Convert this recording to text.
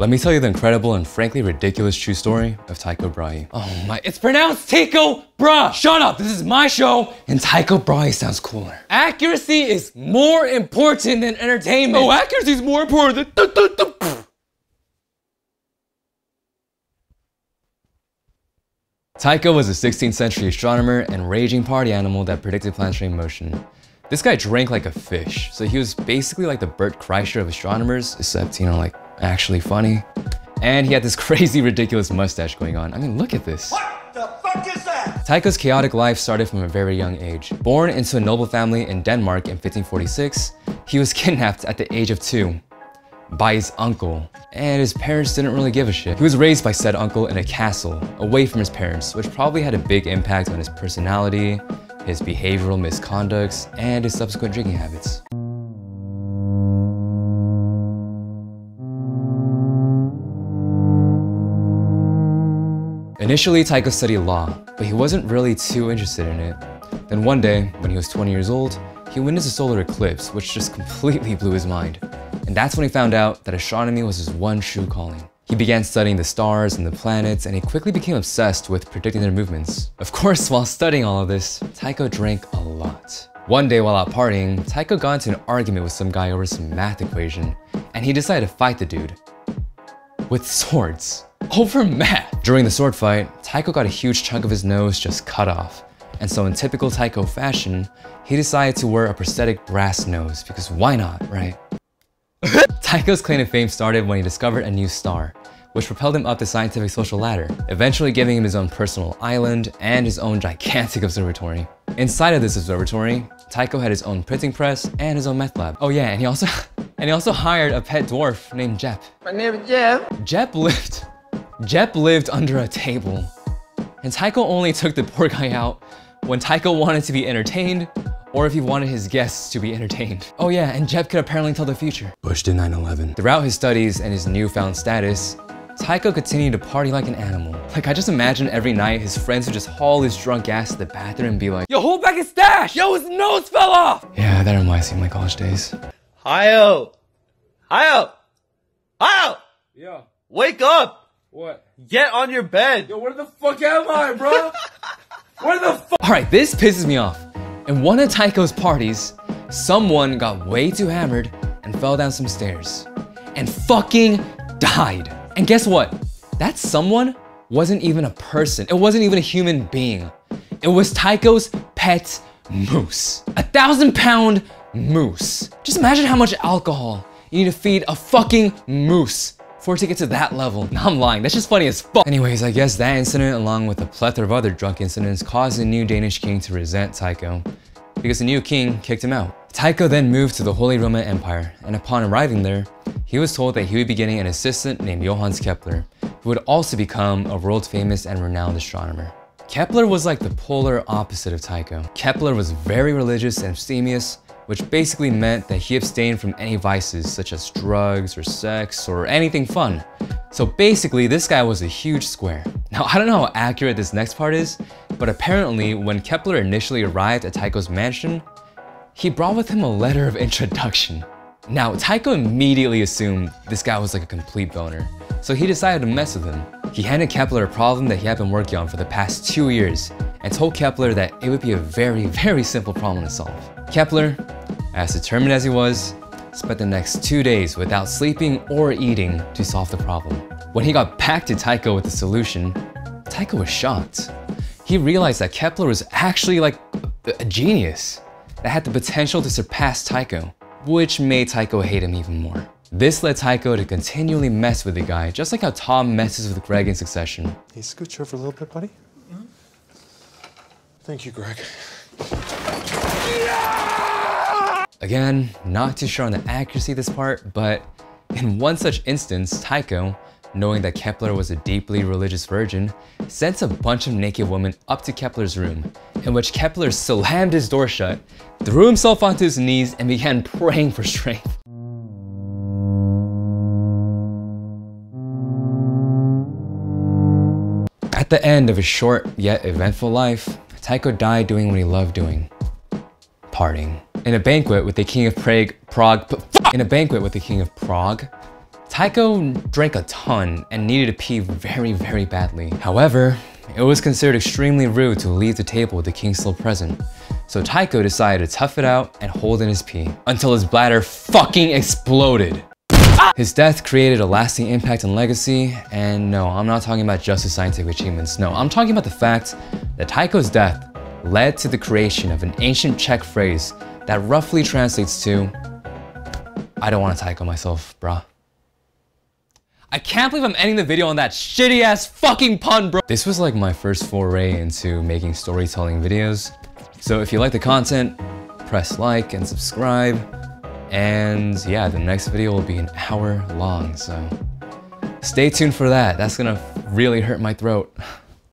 Let me tell you the incredible and frankly ridiculous true story of Tycho Brahe. Oh my, it's pronounced Tycho Brahe! Shut up, this is my show, and Tycho Brahe sounds cooler. Accuracy is more important than entertainment. Oh, accuracy is more important than... Tycho was a 16th century astronomer and raging party animal that predicted planetary motion. This guy drank like a fish, so he was basically like the Bert Kreischer of astronomers, except, you know, like, actually funny. And he had this crazy, ridiculous mustache going on. I mean, look at this. What the fuck is that? Tycho's chaotic life started from a very young age. Born into a noble family in Denmark in 1546, he was kidnapped at the age of two by his uncle, and his parents didn't really give a shit. He was raised by said uncle in a castle, away from his parents, which probably had a big impact on his personality, his behavioral misconducts, and his subsequent drinking habits. Initially, Tycho studied law, but he wasn't really too interested in it. Then one day, when he was 20 years old, he witnessed a solar eclipse, which just completely blew his mind. And that's when he found out that astronomy was his one true calling. He began studying the stars and the planets, and he quickly became obsessed with predicting their movements. Of course, while studying all of this, Tycho drank a lot. One day while out partying, Tycho got into an argument with some guy over some math equation, and he decided to fight the dude. With swords. Over math! During the sword fight, Tycho got a huge chunk of his nose just cut off. And so in typical Tycho fashion, he decided to wear a prosthetic brass nose, because why not, right? Tycho's claim to fame started when he discovered a new star, which propelled him up the scientific social ladder, eventually giving him his own personal island and his own gigantic observatory. Inside of this observatory, Tycho had his own printing press and his own meth lab. Oh yeah, and he also and he also hired a pet dwarf named Jep. My name is Jeff. Jep lived Jep lived under a table. And Tycho only took the poor guy out when Tycho wanted to be entertained or if he wanted his guests to be entertained. Oh yeah, and Jep could apparently tell the future. Bush did 9-11. Throughout his studies and his newfound status, Tycho continued to party like an animal. Like, I just imagine every night his friends would just haul his drunk ass to the bathroom and be like, Yo, hold back his stash! Yo, his nose fell off! Yeah, that reminds me of my college days. Hiyo! Hiyo! Hiyo! Yeah. Wake up! What? Get on your bed! Yo, where the fuck am I, bro? where the fuck? Alright, this pisses me off. In one of Tycho's parties, someone got way too hammered and fell down some stairs. And fucking died. And guess what? That someone wasn't even a person. It wasn't even a human being. It was Tycho's pet moose. A thousand pound moose. Just imagine how much alcohol you need to feed a fucking moose for it to get to that level. No, I'm lying, that's just funny as fuck. Anyways, I guess that incident along with a plethora of other drunk incidents caused the new Danish king to resent Tycho because the new king kicked him out. Tycho then moved to the Holy Roman Empire, and upon arriving there, he was told that he would be getting an assistant named Johannes Kepler, who would also become a world famous and renowned astronomer. Kepler was like the polar opposite of Tycho. Kepler was very religious and abstemious, which basically meant that he abstained from any vices such as drugs or sex or anything fun. So basically, this guy was a huge square. Now, I don't know how accurate this next part is, but apparently when Kepler initially arrived at Tycho's mansion, he brought with him a letter of introduction. Now, Tycho immediately assumed this guy was like a complete boner, so he decided to mess with him. He handed Kepler a problem that he had been working on for the past two years and told Kepler that it would be a very, very simple problem to solve. Kepler, as determined as he was, spent the next two days without sleeping or eating to solve the problem. When he got back to Tycho with the solution, Tycho was shocked. He realized that Kepler was actually like a genius that had the potential to surpass Tycho, which made Tycho hate him even more. This led Tycho to continually mess with the guy, just like how Tom messes with Greg in Succession. Hey, scooch over a little bit, buddy. Mm-hmm. Thank you, Greg. Again, not too sure on the accuracy of this part, but in one such instance, Tycho, knowing that Kepler was a deeply religious virgin, sent a bunch of naked women up to Kepler's room, in which Kepler slammed his door shut, threw himself onto his knees, and began praying for strength. At the end of his short yet eventful life, Tycho died doing what he loved doing, partying. In a banquet with the king of Prague, Prague, in a banquet with the king of Prague, Tycho drank a ton and needed to pee very, very badly. However, it was considered extremely rude to leave the table with the king still present. So Tycho decided to tough it out and hold in his pee until his bladder fucking exploded. Ah! His death created a lasting impact and legacy, and no, I'm not talking about just his scientific achievements. No, I'm talking about the fact that Tycho's death led to the creation of an ancient Czech phrase that roughly translates to, I don't want to Tycho myself, bruh. I can't believe I'm ending the video on that shitty ass fucking pun, bro. This was like my first foray into making storytelling videos. So if you like the content, press like and subscribe. And yeah, the next video will be an hour long, so stay tuned for that. That's gonna really hurt my throat.